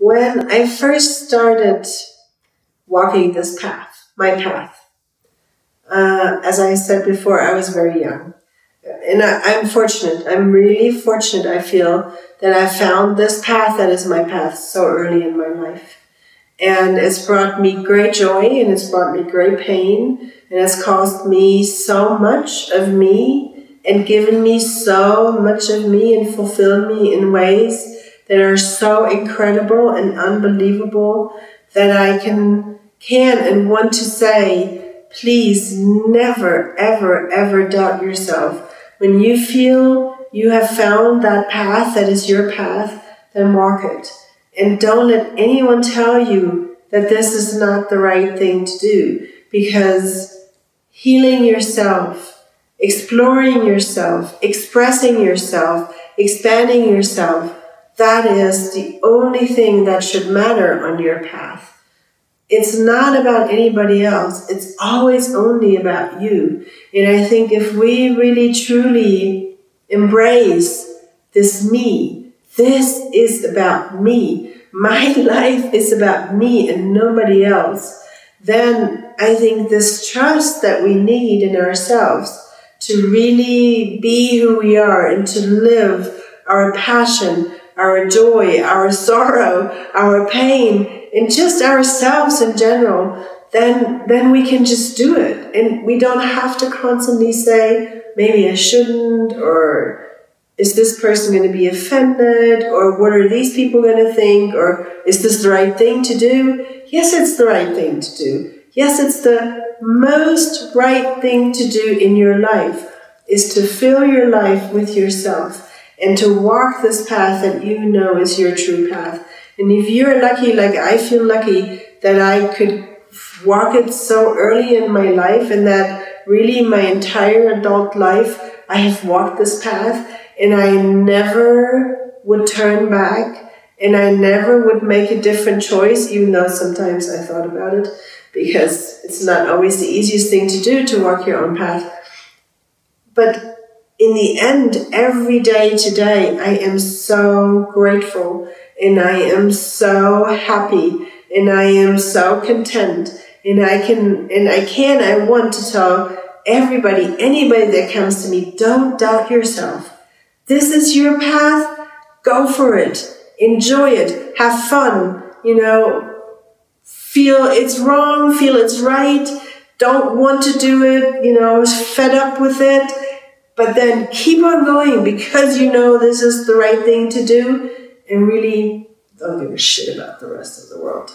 When I first started walking this path, my path, uh, as I said before, I was very young. And I, I'm fortunate, I'm really fortunate, I feel, that I found this path that is my path so early in my life. And it's brought me great joy and it's brought me great pain and it's caused me so much of me and given me so much of me and fulfilled me in ways that are so incredible and unbelievable that I can, can and want to say, please never, ever, ever doubt yourself. When you feel you have found that path that is your path, then walk it. And don't let anyone tell you that this is not the right thing to do because healing yourself, exploring yourself, expressing yourself, expanding yourself, that is the only thing that should matter on your path. It's not about anybody else. It's always only about you. And I think if we really truly embrace this me, this is about me, my life is about me and nobody else, then I think this trust that we need in ourselves to really be who we are and to live our passion, our joy, our sorrow, our pain, and just ourselves in general, then, then we can just do it. And we don't have to constantly say, maybe I shouldn't, or is this person going to be offended, or what are these people going to think, or is this the right thing to do? Yes, it's the right thing to do. Yes, it's the most right thing to do in your life is to fill your life with yourself and to walk this path that you know is your true path. And if you're lucky, like I feel lucky that I could walk it so early in my life and that really my entire adult life I have walked this path and I never would turn back and I never would make a different choice, even though sometimes I thought about it because it's not always the easiest thing to do to walk your own path. But in the end, every day today, I am so grateful and I am so happy and I am so content and I can, and I can, I want to tell everybody, anybody that comes to me, don't doubt yourself. This is your path. Go for it. Enjoy it. Have fun. You know, feel it's wrong, feel it's right. Don't want to do it, you know, fed up with it but then keep on going because you know this is the right thing to do and really don't give a shit about the rest of the world.